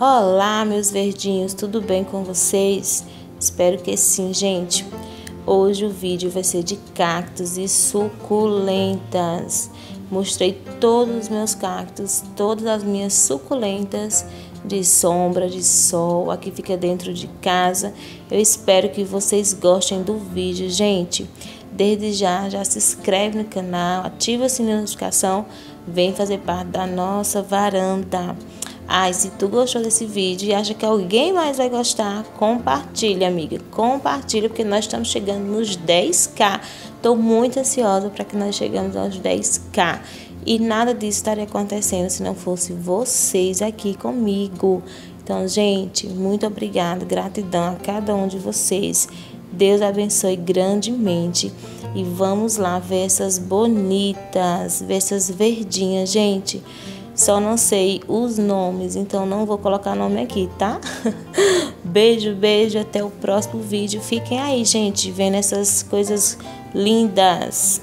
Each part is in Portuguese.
Olá, meus verdinhos, tudo bem com vocês? Espero que sim, gente. Hoje o vídeo vai ser de cactos e suculentas. Mostrei todos os meus cactos, todas as minhas suculentas de sombra, de sol, aqui fica dentro de casa. Eu espero que vocês gostem do vídeo, gente. Desde já, já se inscreve no canal, ativa o sininho de notificação, vem fazer parte da nossa varanda. Ai, se tu gostou desse vídeo e acha que alguém mais vai gostar, compartilha, amiga. Compartilha, porque nós estamos chegando nos 10k. Estou muito ansiosa para que nós chegamos aos 10k. E nada disso estaria acontecendo se não fosse vocês aqui comigo. Então, gente, muito obrigada, gratidão a cada um de vocês. Deus abençoe grandemente. E vamos lá ver essas bonitas, ver essas verdinhas, gente. Só não sei os nomes, então não vou colocar nome aqui, tá? beijo, beijo, até o próximo vídeo. Fiquem aí, gente, vendo essas coisas lindas.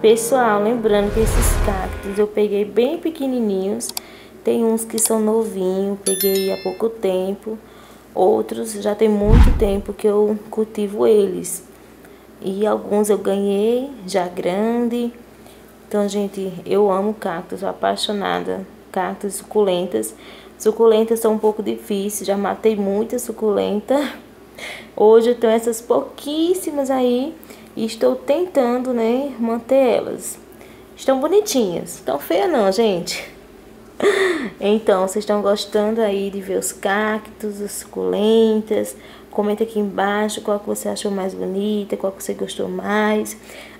Pessoal, lembrando que esses cactos eu peguei bem pequenininhos Tem uns que são novinhos, peguei há pouco tempo. Outros já tem muito tempo que eu cultivo eles. E alguns eu ganhei já grande. Então, gente, eu amo cactos, sou apaixonada. Cactos suculentas. Suculentas são um pouco difíceis, já matei muita suculenta. Hoje eu tenho essas pouquíssimas aí e estou tentando, né, manter elas. Estão bonitinhas, estão feias não, gente. Então, vocês estão gostando aí de ver os cactos, as suculentas? Comenta aqui embaixo qual que você achou mais bonita, qual que você gostou mais.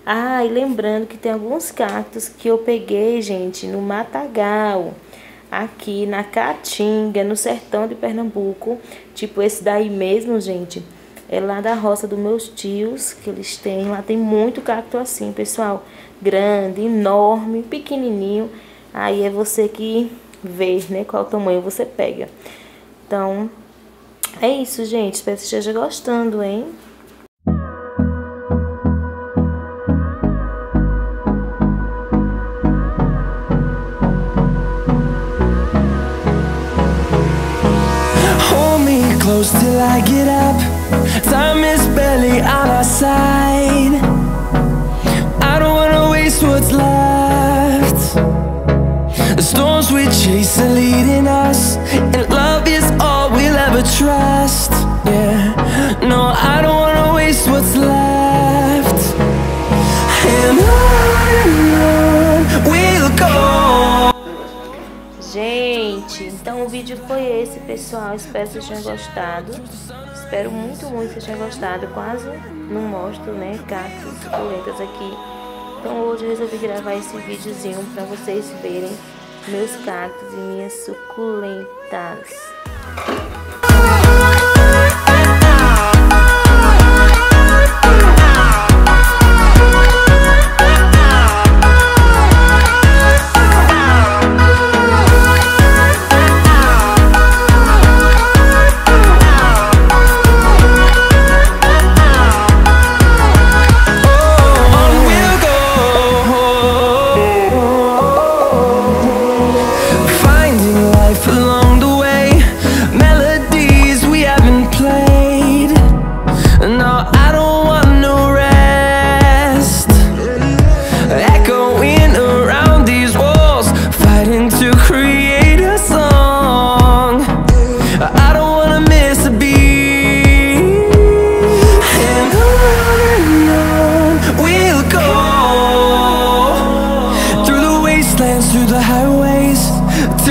Ah, e lembrando que tem alguns cactos que eu peguei, gente, no Matagal. Aqui na Caatinga, no sertão de Pernambuco. Tipo esse daí mesmo, gente. É lá da roça dos meus tios, que eles têm. Lá tem muito cacto assim, pessoal. Grande, enorme, pequenininho. Aí é você que vê, né, qual tamanho você pega. Então, é isso, gente. Espero que esteja gostando, hein? Till I get up. Time is barely on our side. I don't wanna waste what's left. The storms we chase are leading us, and love is all we'll ever trust. Yeah, no, I don't wanna waste what's left. And on we'll go. Gente, então o vídeo foi esse, pessoal. Espero que vocês tenham gostado. Espero muito, muito que vocês tenham gostado. Quase não mostro, né, cactos e suculentas aqui. Então hoje eu resolvi gravar esse videozinho para vocês verem meus cactos e minhas suculentas.